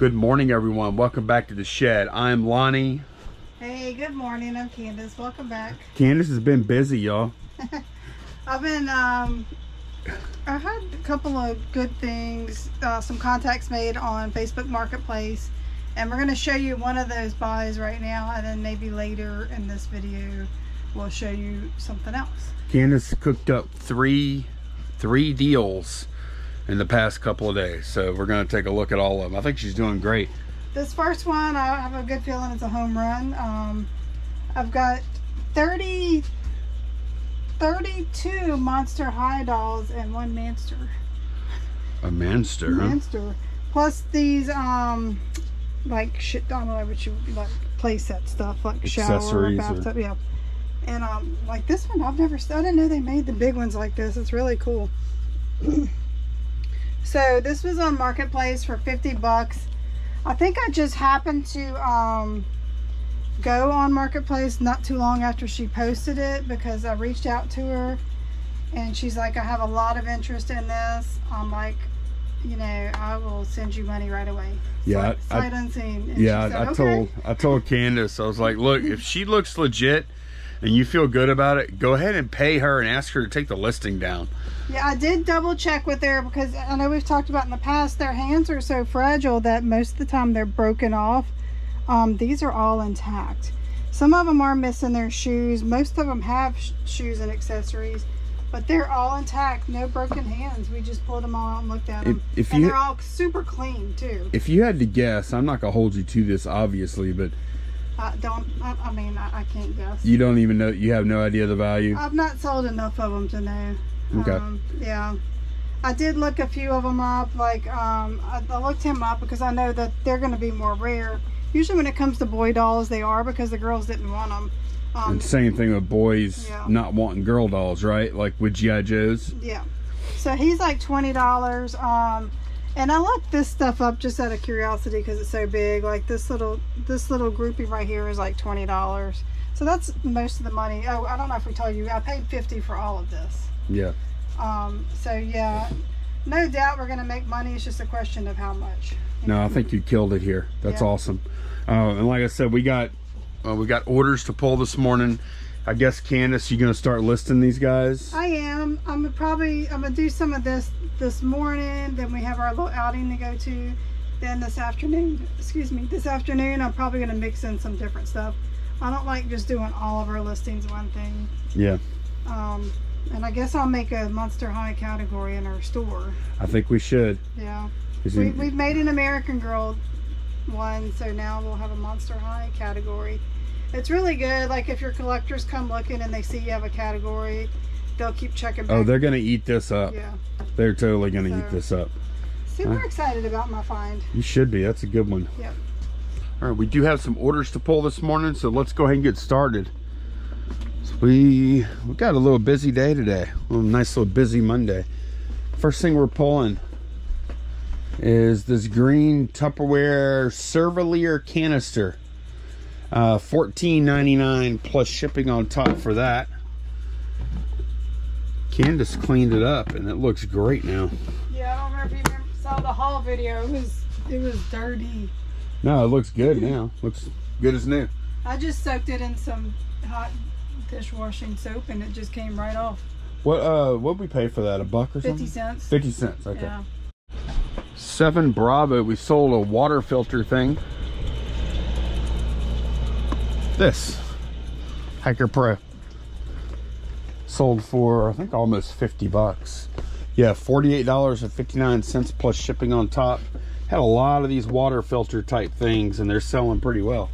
Good morning, everyone. Welcome back to the shed. I'm Lonnie. Hey, good morning. I'm Candace. Welcome back. Candace has been busy, y'all. I've been, um, I had a couple of good things, uh, some contacts made on Facebook Marketplace, and we're going to show you one of those buys right now, and then maybe later in this video, we'll show you something else. Candace cooked up three, three deals in the past couple of days. So we're going to take a look at all of them. I think she's doing great. This first one, I have a good feeling it's a home run. Um, I've got 30, 32 Monster High dolls and one Manster. A Manster, huh? Manster. Plus these, um, like shit, I don't know what you like playset stuff, like shower, Accessories or- bathtub, yeah. And um, like this one, I've never, I didn't know they made the big ones like this. It's really cool. so this was on Marketplace for 50 bucks. I think I just happened to um, go on Marketplace not too long after she posted it because I reached out to her and she's like, I have a lot of interest in this. I'm like, you know, I will send you money right away. Yeah, Sight, I- unseen. And Yeah, said, I, I "Okay." told I told Candace I was like, look, if she looks legit and you feel good about it, go ahead and pay her and ask her to take the listing down. Yeah, I did double check with her because I know we've talked about in the past their hands are so fragile that most of the time they're broken off. Um, these are all intact. Some of them are missing their shoes. Most of them have sh- shoes and accessories, but they're all intact. No broken hands. We just pulled them all out and looked at them. if and you- they're all super clean too. If you had to guess, I'm not gonna hold you to this, obviously, but I don't. I, I mean, I, I can't guess. you don't even know. You have no idea the value. I've not sold enough of them to know. Okay. Um, yeah. I did look a few of them up. Like, um, I, I looked him up because I know that they're going to be more rare. Usually, when it comes to boy dolls, they are because the girls didn't want them. Um, And same thing with boys Yeah. not wanting girl dolls, right? Like with GI Joes. yeah. So he's like twenty dollars. Um, and I looked this stuff up just out of curiosity because it's so big. Like this little this little groupie right here is like twenty dollars. So that's most of the money. Oh, I don't know if we told you. I paid fifty for all of this. Yeah. Um, so yeah, no doubt we're gonna make money. It's just a question of how much. No, know. I think you killed it here. That's Yeah. awesome. Uh, and like I said, we got uh, we got orders to pull this morning. I guess Candace, you gonna start listing these guys? I am. I'm gonna probably. I'm gonna do some of this this morning. Then we have our little outing to go to. Then this afternoon, excuse me, this afternoon I'm probably gonna mix in some different stuff. I don't like just doing all of our listings one thing. Yeah. Um, and I guess I'll make a Monster High category in our store. I think we should. Yeah. We, we've made an American Girl one, so now we'll have a Monster High category. It's really good. Like if your collectors come looking and they see you have a category, they'll keep checking oh, back. oh, they're gonna eat this up. yeah. They're totally gonna eat this up. Super excited about my find. You should be. That's a good one. Yep. All right, we do have some orders to pull this morning, so let's go ahead and get started. So we we got a little busy day today. A little nice little busy Monday. First thing we're pulling is this green Tupperware Servalier canister. Uh, $14.99 plus shipping on top for that. Candace cleaned it up and it looks great now. Yeah, I don't remember if you remember, saw the haul video. It was it was dirty. No, it looks good now. Looks good as new. I just soaked it in some hot dishwashing soap and it just came right off. What uh what we pay for that? A buck or something? Fifty cents. 50 cents, okay. Yeah. Seven Bravo, we sold a water filter thing. This Hiker Pro sold for I think almost 50 bucks. Yeah, $48.59 plus shipping on top. Had a lot of these water filter type things and they're selling pretty well.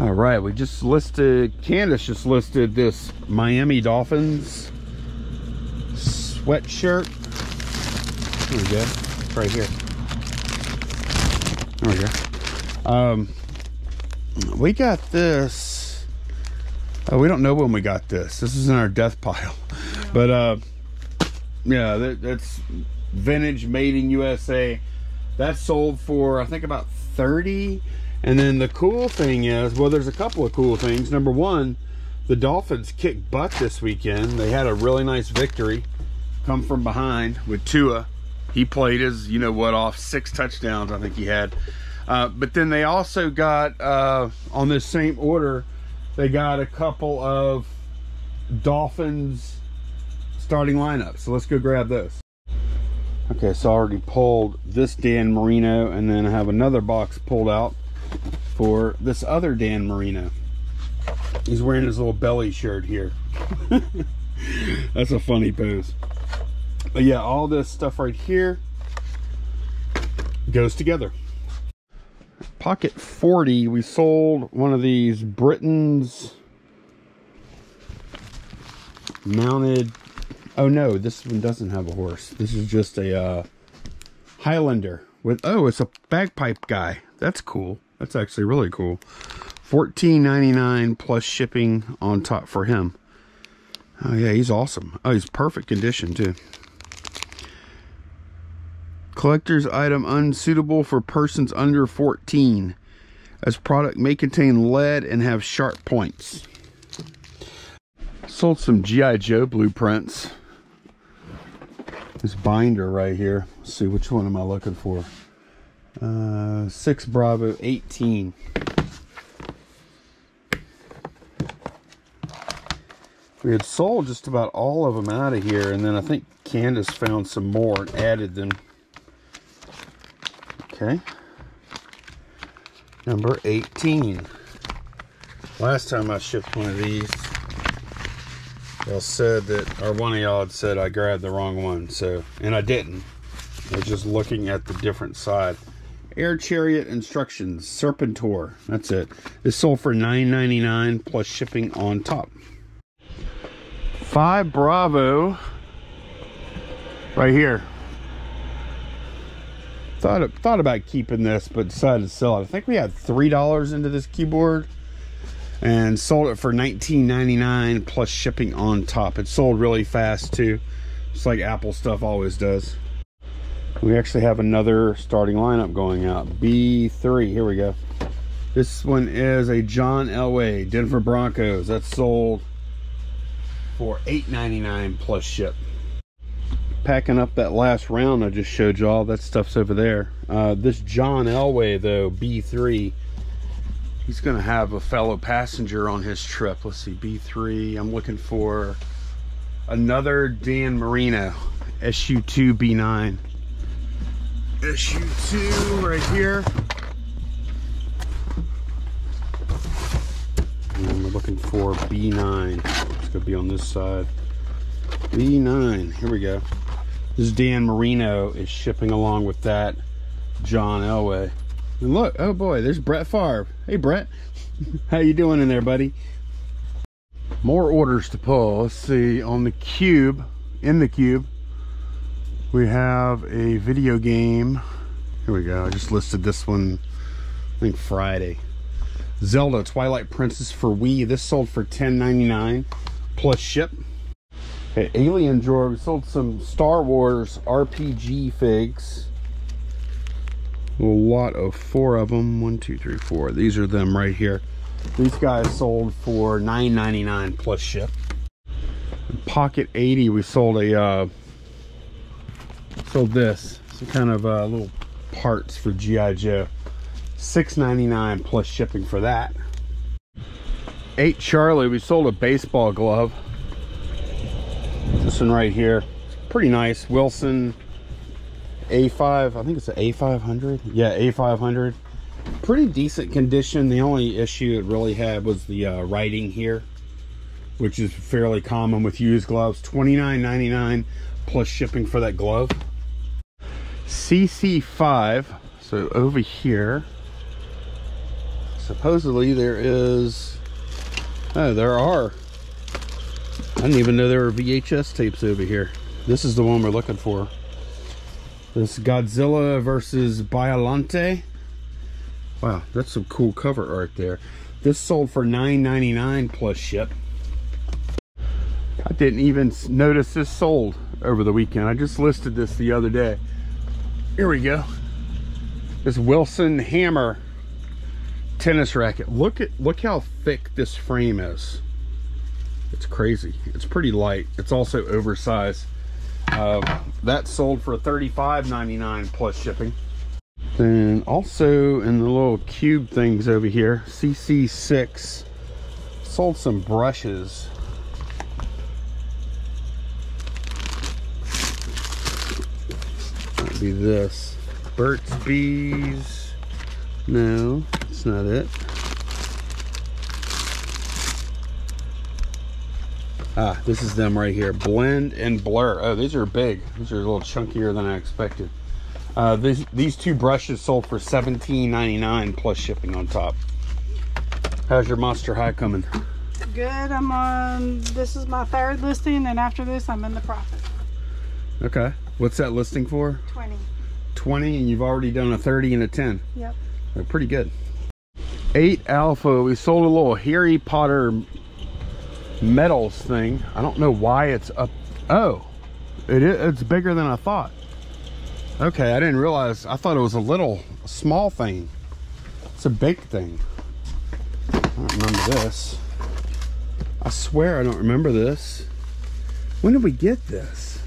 All right, we just listed, Candace just listed this Miami Dolphins sweatshirt. Here we go. Right here. There we go. Um, we got this. Oh, we don't know when we got this. This is in our death pile. But uh, yeah, that, that's vintage, made in USA. That sold for I think about thirty. And then the cool thing is, well, there's a couple of cool things. Number one, the Dolphins kicked butt this weekend. They had a really nice victory, come from behind with Tua he played his, you know what, off six touchdowns, I think he had. Uh, but then they also got, uh, on this same order, they got a couple of Dolphins starting lineups. So let's go grab those. Okay, so I already pulled this Dan Marino, and then I have another box pulled out for this other Dan Marino. He's wearing his little belly shirt here. That's a funny pose. But yeah, all this stuff right here goes together. Pocket 40, we sold one of these Britain's mounted oh no this one doesn't have a horse. This is just a uh, highlander with oh it's a bagpipe guy. That's cool. That's actually really cool. 14.99 plus shipping on top for him. Oh yeah he's awesome. Oh he's perfect condition too collector's item unsuitable for persons under 14 as product may contain lead and have sharp points. Sold some GI Joe blueprints. This binder right here. Let's see which one am I looking for? Uh, 6 Bravo 18 we had sold just about all of them out of here and then I think Candace found some more and added them okay. Number 18 last time I shipped one of these y'all said that or one of y'all had said I grabbed the wrong one so and I didn't. I was just looking at the different side. Air chariot instructions serpentor. That's it. This sold for $9.99 plus shipping on top. Five bravo right here thought thought about keeping this but decided to sell it. I think we had three dollars into this keyboard and sold it for $19.99 plus shipping on top. It sold really fast too. Just like apple stuff always does. We actually have another starting lineup going out. B3 here we go. This one is a john elway denver broncos. That's sold for $8.99 plus ship packing up that last round I just showed y'all. That stuff's over there. Uh, this John Elway, though, B3, he's going to have a fellow passenger on his trip. Let's see, B3. I'm looking for another Dan Marino, SU2 B9. SU2 right here. And we're looking for B9. It's going to be on this side. B9. Here we go. This Dan Marino is shipping along with that John Elway. And look, oh boy, there's Brett Favre. Hey Brett, how you doing in there, buddy? More orders to pull. Let's see, on the cube, in the cube, we have a video game. Here we go, I just listed this one, I think Friday. Zelda Twilight Princess for Wii. This sold for $10.99 plus ship. Okay, Alien Drawer, we sold some Star Wars RPG figs. A lot of four of them. One, two, three, four. These are them right here. These guys sold for $9.99 plus ship. Pocket 80, we sold a uh, sold this. Some kind of uh, little parts for G.I. Joe. $6.99 plus shipping for that. 8 Charlie, we sold a baseball glove one right here. Pretty nice. Wilson a5 i think it's an a500 yeah a500 pretty decent condition. The only issue it really had was the uh, writing here which is fairly common with used gloves. 29.99 plus shipping for that glove. Cc5 so over here supposedly there is oh there are didn't even know there were VHS tapes over here. This is the one we're looking for. This Godzilla versus Biollante. Wow, that's some cool cover art there. This sold for $9.99 plus ship. I didn't even notice this sold over the weekend. I just listed this the other day. Here we go. This Wilson Hammer tennis racket. Look at look how thick this frame is. It's crazy. It's pretty light. It's also oversized. Uh, that sold for $35.99 plus shipping. Then also in the little cube things over here, CC6 sold some brushes. Might be this. Burt's Bees. No, it's not it. Ah, this is them right here. Blend and blur. Oh, these are big. These are a little chunkier than I expected. Uh, these, these two brushes sold for $17.99 plus shipping on top. How's your Monster High coming? Good. I'm on. This is my third listing, and after this, I'm in the profit. Okay. What's that listing for? 20. 20 and you've already done a 30 and a 10. Yep. They're pretty good. 8 Alpha. We sold a little Harry Potter metals thing. I don't know why it's up. Oh, it it's bigger than I thought. Okay, I didn't realize. I thought it was a little a small thing. It's a big thing. I don't remember this. I swear I don't remember this. When did we get this?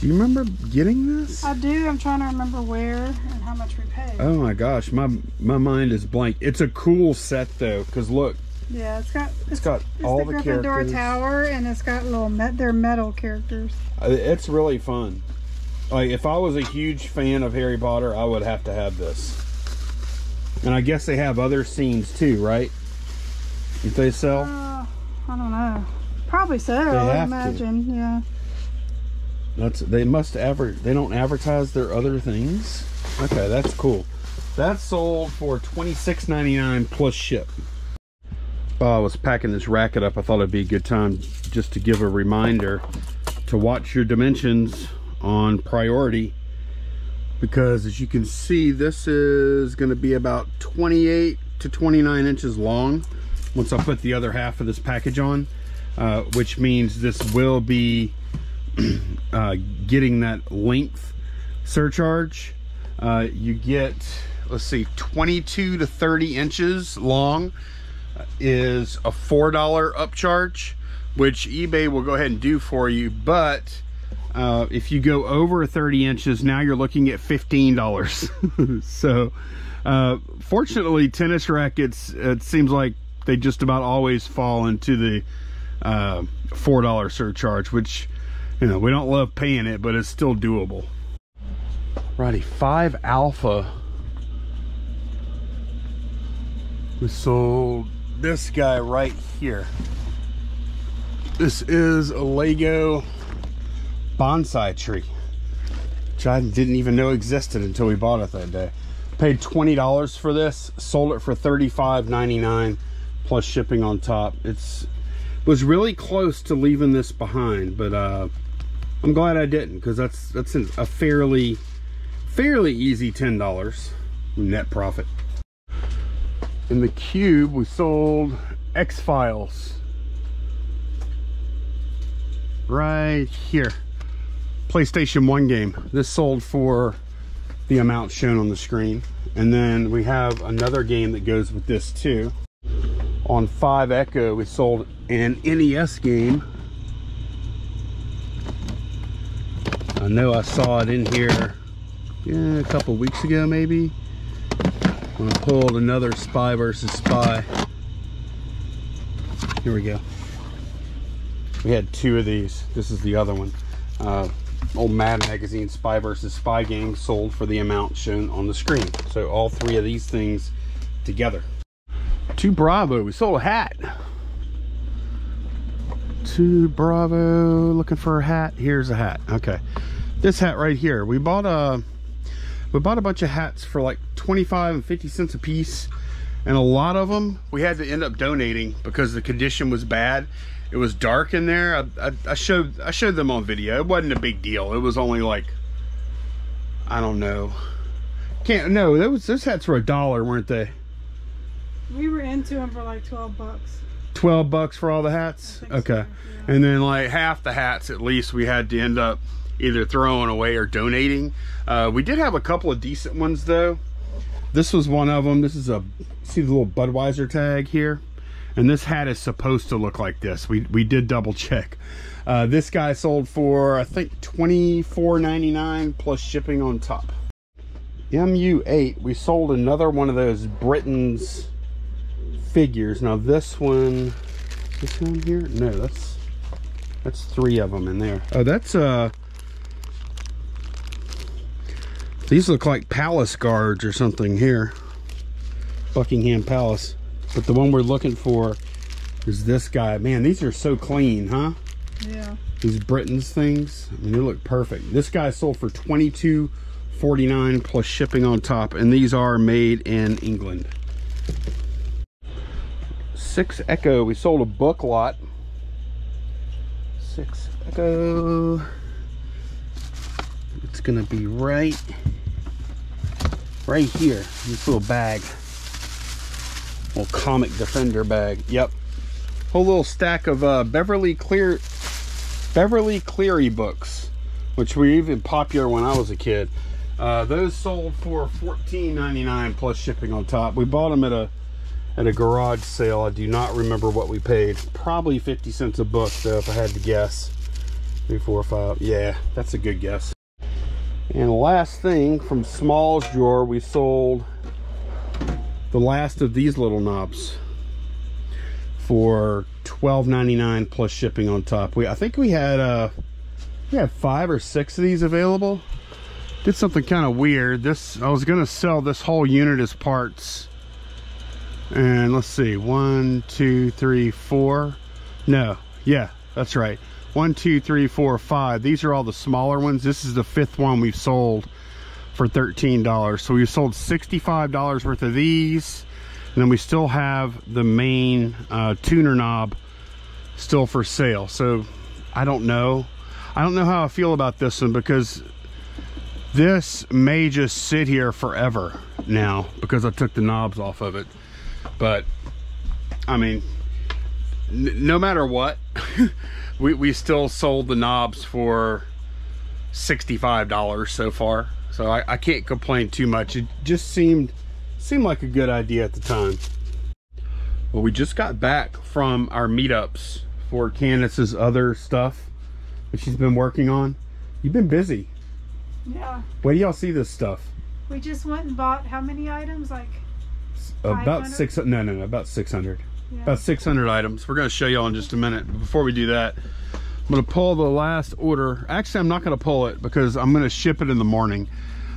Do you remember getting this? I do. I'm trying to remember where and how much we paid. Oh my gosh, my my mind is blank. It's a cool set though, cause look, yeah, it's got it's got it's all the, the Gryffindor characters. Tower, and it's got little met their metal characters. Uh, It's really fun. Like if I was a huge fan of Harry Potter, I would have to have this. And I guess they have other scenes too, right? If they sell. Uh, I don't know. Probably so. I have to. imagine. Yeah. That's they must ever they don't advertise their other things. Okay, that's cool. That sold for twenty six ninety nine plus ship. While I was packing this racket up, I thought it'd be a good time just to give a reminder to watch your dimensions on priority because as you can see this is going to be about 28 to 29 inches long once I put the other half of this package on uh, which means this will be uh, getting that length surcharge. Uh, you get, let's see, 22 to 30 inches long is a $4 upcharge, which eBay will go ahead and do for you. But uh, if you go over 30 inches, now you're looking at $15. so uh, fortunately, tennis rackets, it seems like they just about always fall into the uh, $4 surcharge, which you know, we don't love paying it, but it's still doable. Righty, five alpha. We sold this guy right here. This is a Lego bonsai tree, which I didn't even know existed until we bought it that day. Paid $20 for this, sold it for $35.99 plus shipping on top. It's was really close to leaving this behind, but uh I'm glad I didn't because that's that's a fairly fairly easy ten dollars net profit. In the cube, we sold X Files right here. PlayStation 1 game. This sold for the amount shown on the screen. And then we have another game that goes with this too. On 5 Echo, we sold an NES game I know I saw it in here yeah, a couple weeks ago maybe when I pulled another Spy versus Spy. Here we go. We had two of these. This is the other one. Uh, old Mad Magazine Spy versus Spy game sold for the amount shown on the screen. So all three of these things together. Two Bravo, we sold a hat. Two Bravo, looking for a hat. Here's a hat. Okay, this hat right here. We bought a we bought a bunch of hats for like 25 and 50 cents a piece, and a lot of them we had to end up donating because the condition was bad. It was dark in there. I, I, I showed I showed them on video. It wasn't a big deal. It was only like I don't know. Can't no. Those those hats were a dollar, weren't they? We were into them for like 12 bucks. 12 bucks for all the hats okay so, yeah. and then like half the hats at least we had to end up either throwing away or donating uh, we did have a couple of decent ones though this was one of them this is a see the little budweiser tag here And this hat is supposed to look like this. We, we did double check. Uh, this guy sold for, I think, $24.99 plus shipping on top. MU8, we sold another one of those Britain's figures. Now this one, this one here? No, that's that's three of them in there. Oh, that's uh these look like palace guards or something here. Buckingham Palace. But the one we're looking for is this guy. Man, these are so clean, huh? Yeah. These Britain's things. I mean, they look perfect. This guy sold for 22 49 plus shipping on top and these are made in England. Six Echo, we sold a book lot. Six Echo. It's gonna be right, right here. This little bag. Little comic defender bag. Yep. Whole little stack of uh, Beverly Clear, Beverly Cleary books, which were even popular when I was a kid. Uh, those sold for $14.99 plus shipping on top. We bought them at a at a garage sale. I do not remember what we paid. Probably 50 cents a book though, if I had to guess. Three, four, five. Yeah, that's a good guess. And last thing from Small's drawer, we sold the last of these little knobs for $12.99 plus shipping on top. We I think we had uh we had five or six of these available. Did something kind of weird. This i was gonna sell this whole unit as parts. And let's see one two three four. No yeah that's right one two three four five. These are all the smaller ones. This is the fifth one we've sold for $13 so we sold $65 worth of these. And then we still have the main uh, tuner knob still for sale. So i don't know. I don't know how i feel about this one because this may just sit here forever now because I took the knobs off of it. But, I mean, no matter what, we, we still sold the knobs for $65 so far. So I, I can't complain too much. It just seemed seemed like a good idea at the time. Well, we just got back from our meetups for Candace's other stuff that she's been working on. You've been busy. Yeah. Where do y'all see this stuff? We just went and bought how many items? Like about 500? six. No, no, no. About six hundred. Yeah. About six hundred items. We're gonna show y'all in just a minute. Before we do that, I'm gonna pull the last order. Actually, I'm not gonna pull it because I'm gonna ship it in the morning.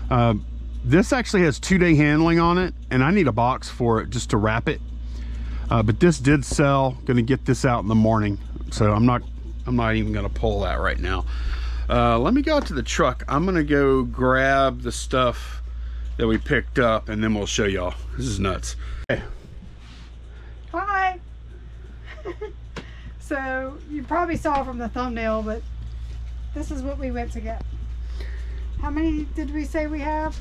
Uh, this actually has two day handling on it, and I need a box for it just to wrap it. Uh, but this did sell. Gonna get this out in the morning, so I'm not. I'm not even gonna pull that right now. Uh, let me go out to the truck. I'm gonna go grab the stuff that we picked up, and then we'll show y'all. This is nuts. Okay. Hi. so you probably saw from the thumbnail, but this is what we went to get. How many did we say we have?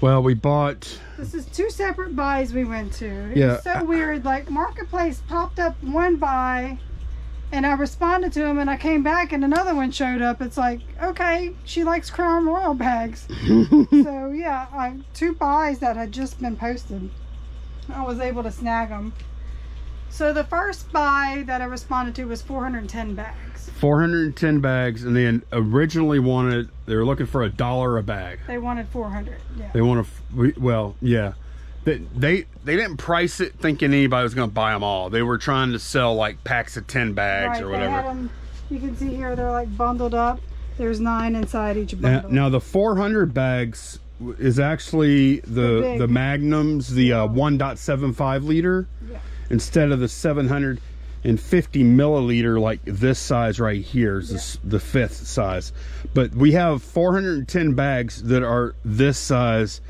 Well, we bought. This is two separate buys we went to. It Yeah. so weird. Like Marketplace popped up one buy and I responded to him and I came back and another one showed up. It's like, okay, she likes Crown Royal bags. so yeah, I, two buys that had just been posted. I was able to snag them. So the first buy that I responded to was 410 bags. 410 bags, and they originally wanted. They were looking for a dollar a bag. They wanted 400. Yeah. They want to. Well, yeah. They, they they didn't price it thinking anybody was going to buy them all. They were trying to sell like packs of 10 bags right, or whatever. 'em- you can see here they're like bundled up. There's nine inside each Now, bundle. now the 400 bags is actually The the the magnums, the uh, 1.75 liter, Yeah. Instead of the 750 milliliter like this size right here is the fifth size. But we have 410 bags that are this size,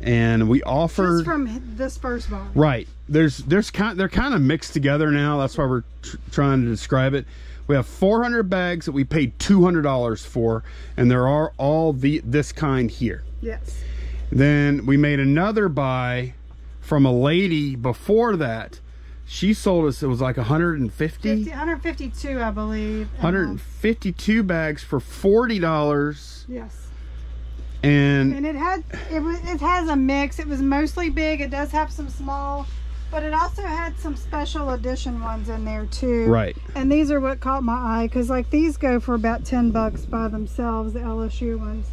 and we offer Just from this first buy. Right. There's there's kind they're kind of mixed together now. That's why we're tr- trying to describe it. We have 400 bags that we paid $200 for, and there are all the this kind here. Yes. Then we made another buy from a lady before that. She sold us it was like 150 50, 152, I believe. and, um, 152 bags for $40 Yes. and And it had it was it has a mix. It was mostly big. It does have some small But it also had some special edition ones in there too. Right. And these are what caught my eye because like these go for about 10 bucks by themselves, the LSU ones.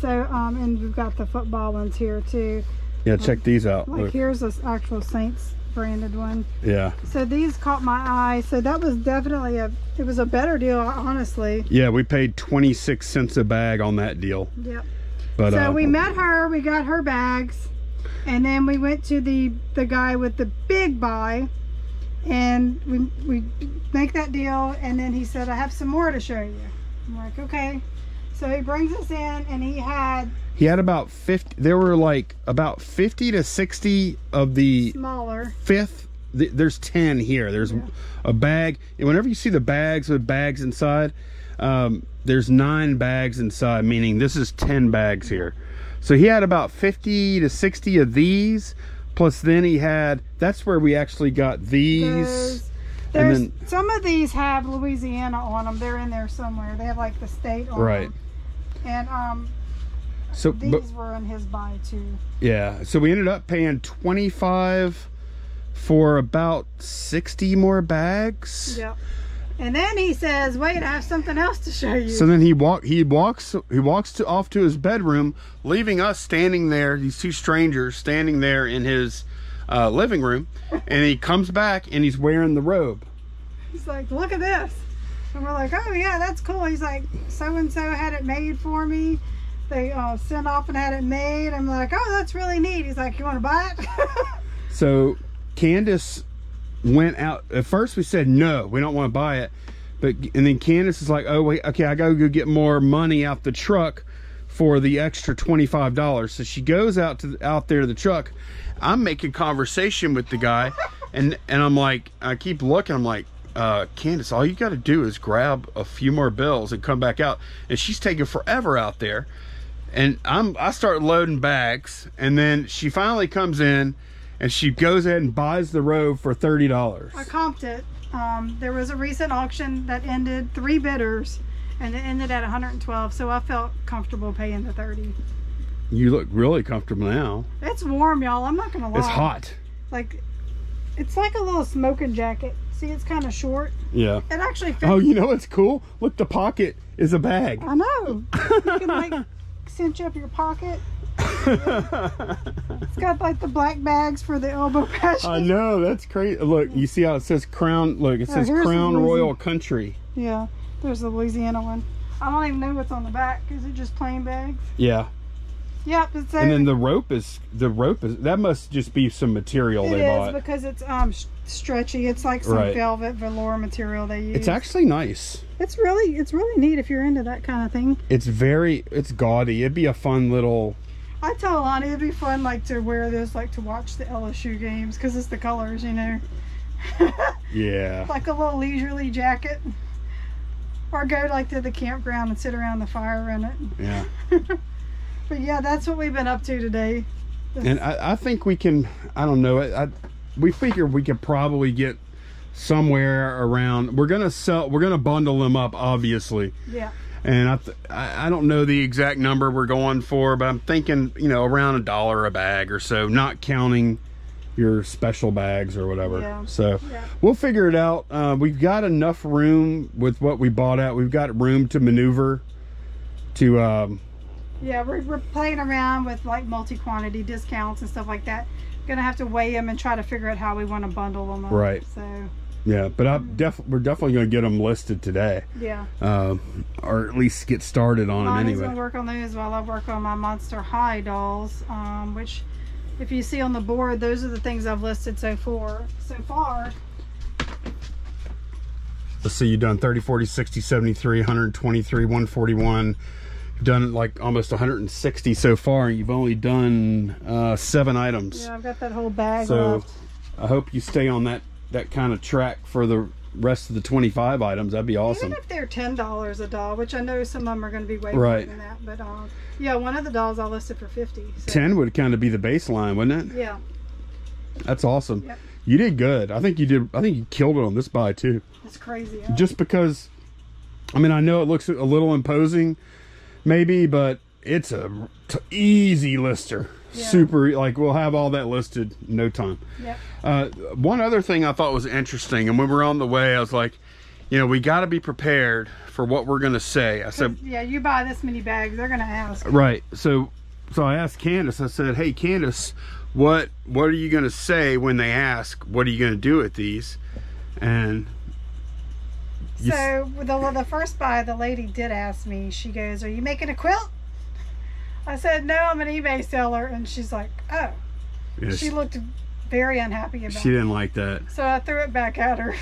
So, um, and we've got the football ones here too. Yeah, check these out. Like Look. here's this actual Saints branded one. Yeah. So these caught my eye. So that was definitely a, it was a better deal, honestly. Yeah, we paid 26 cents a bag on that deal. Yep. But so uh, we met her, we got her bags, and then we went to the the guy with the big buy, and we we make that deal, and then he said, "I have some more to show you." I'm like, "Okay." So he brings us in, and he had he had about 50 there were like about 50 to 60 of the smaller. fifth th- there's 10 here there's Yeah. a bag and whenever you see the bags with bags inside um, there's nine bags inside meaning this is 10 bags here so he had about 50 to 60 of these plus then he had that's where we actually got these Those, there's then- some of these have Louisiana on them. They're in there somewhere. They have like the state on Right. them. And um, so these but, were in his buy too. yeah so we ended up paying 25 for about 60 more bags Yep. And then he says, "Wait, I have something else to show you." So then he walk he walks he walks to off to his bedroom, leaving us standing there, these two strangers standing there in his uh, living room, and he comes back and he's wearing the robe. He's like, look at this. And we're like, oh yeah, that's cool. He's like, so and so had it made for me. They uh, sent off and had it made. I'm like, oh, that's really neat. He's like, you want to buy it? So Candace went out. At first we said no, we don't want to buy it, but and then Candace is like, oh wait, okay, I gotta go get more money out the truck for the extra twenty five dollars. So she goes out to out there to the truck. I'm making conversation with the guy, and and I'm like, I keep looking. I'm like, uh, Candace, all you got to do is grab a few more bills and come back out. And she's taking forever out there. And I'm I start loading bags, and then she finally comes in, and she goes ahead and buys the robe for thirty dollars. I comped it. Um, there was a recent auction that ended three bidders, and it ended at 112. So I felt comfortable paying the 30. You look really comfortable now. It's warm, y'all. I'm not gonna lie. It's hot. Like, it's like a little smoking jacket. See, it's kind of short. Yeah. It actually fits. Oh, you know what's cool? Look, the pocket is a bag. I know. You can like cinch up your pocket. It's got like the black bags for the elbow patches. I know that's crazy. Look, you see how it says Crown? Look, it Oh, says Crown Royal Country. Yeah, there's the Louisiana one. I don't even know what's on the back. Is it just plain bags? Yeah, Yep, it's and then the rope is the rope is that must just be some material it they is bought. because it's um stretchy. It's like some Right. velvet velour material they use. It's actually nice. it's really it's really neat if you're into that kind of thing. It's very it's gaudy. It'd be a fun little. I tell Lonnie it'd be fun like to wear this like to watch the LSU games because it's the colors, you know. Yeah. like a little leisurely jacket. Or go like to the campground and sit around the fire in it. Yeah. But yeah, that's what we've been up to today. This- And I, I think we can. I don't know. I, I we figure we could probably get somewhere around. We're gonna sell. We're gonna bundle them up, obviously. yeah. And I, th- I I don't know the exact number we're going for, but I'm thinking you know around a dollar a bag or so, not counting your special bags or whatever. Yeah. So Yeah. we'll figure it out. Uh, we've got enough room with what we bought out. We've got room to maneuver. To um, Yeah, we're, we're playing around with like multi-quantity discounts and stuff like that. Gonna have to weigh them and try to figure out how we want to bundle them up. Right. So yeah, but I def- we're definitely gonna get them listed today. yeah, um, or at least get started on them anyway. gonna work on those while I work on my Monster High dolls. Um, which, if you see on the board, those are the things I've listed so far. So far, Let's see, you've done 30, 40, 60, 73, 123, 141. Done like almost 160 so far. And you've only done uh, seven items. yeah, I've got that whole bag so left. I hope you stay on that, that kind of track for the rest of the 25 items. That'd be awesome. Even if they're ten dollars a doll, which I know some of them are going to be way Right. more than that, but um, yeah, one of the dolls I listed for fifty. So, 10 would kind of be the baseline, wouldn't it? Yeah, That's awesome. Yep. You did good. I think you did. I think you killed it on this buy too. it's crazy. huh? just because I mean I know it looks a little imposing maybe but it's a t- easy lister Yeah. super like we'll have all that listed in no time Yep. uh, one other thing i thought was interesting and when we were on the way i was like you know we got to be prepared for what we're gonna say i said Yeah, you buy this many bags, they're gonna ask. right so so i asked candace i said hey candace what what are you gonna say when they ask what are you gonna do with these and So the the first buy, the lady did ask me. She goes, "Are you making a quilt?" I said, "No, I'm an eBay seller," and she's like, "Oh." yeah, She she, looked very unhappy about it. she didn't like that So I threw it back at her.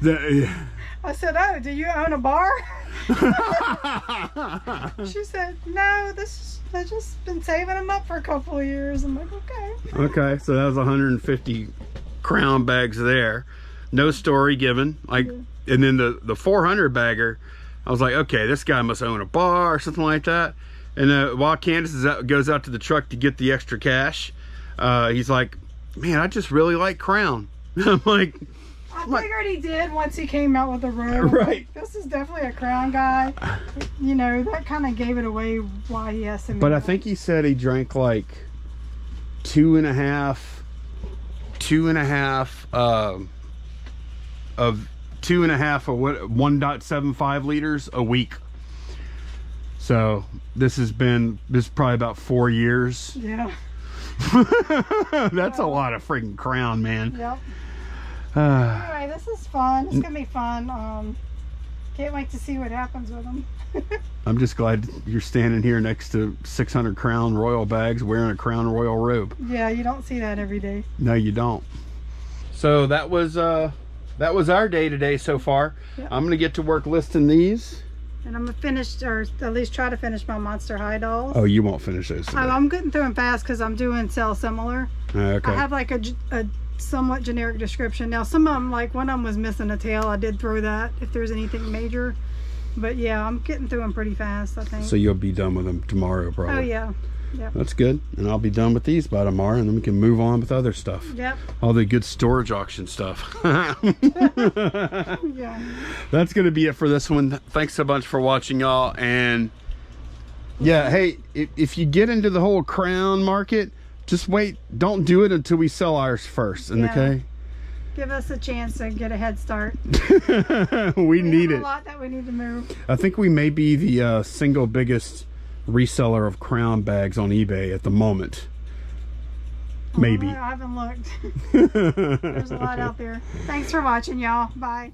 The- I said, "Oh, do you own a bar?" She said, "No, this I've just been saving them up for a couple of years." I'm like, "Okay." Okay, so that was 150 crown bags there. No story given. Like, and then the the 400 bagger, I was like, okay, this guy must own a bar or something like that. And uh, while Candace is out, goes out to the truck to get the extra cash, uh, he's like, man, I just really like Crown. I'm like, I figured he did once he came out with the robe. Right. This is definitely a crown guy. You know, that kind of gave it away why he has to. but I think he said he drank like two and a half, two and a half um, of two and a half of what 1.75 liters a week. So this has been this is probably about four years. Yeah. That's a lot of freaking crown, man. Yep. Uh, Anyway, this is fun. It's gonna be fun. Um, can't wait to see what happens with them. I'm just glad you're standing here next to 600 crown royal bags wearing a crown royal robe. yeah, you don't see that every day. No, you don't. So that was uh that was our day today so far. Yep. I'm gonna get to work listing these. And I'm gonna finish, or at least try to finish my Monster High dolls. Oh, you won't finish those. Today. I'm getting through them fast because I'm doing sell similar. okay. I have like a, a somewhat generic description. Now, some of them, like one of them was missing a tail. I did throw that if there's anything major. But yeah, I'm getting through them pretty fast, I think. so you'll be done with them tomorrow, probably. oh, yeah. That's good. And I'll be done with these by tomorrow, and then we can move on with other stuff. Yep. All the good storage auction stuff. Yeah. That's gonna be it for this one. Thanks so much for watching, y'all. And yeah, hey, if, if you get into the whole crown market, just wait. Don't do it until we sell ours first. Yeah. okay, Give us a chance to get a head start. we We need it. a lot that we need to move. I think we may be the uh, single biggest reseller of crown bags on eBay at the moment. Maybe. Oh, I haven't looked. There's a lot out there. Thanks for watching, y'all. Bye.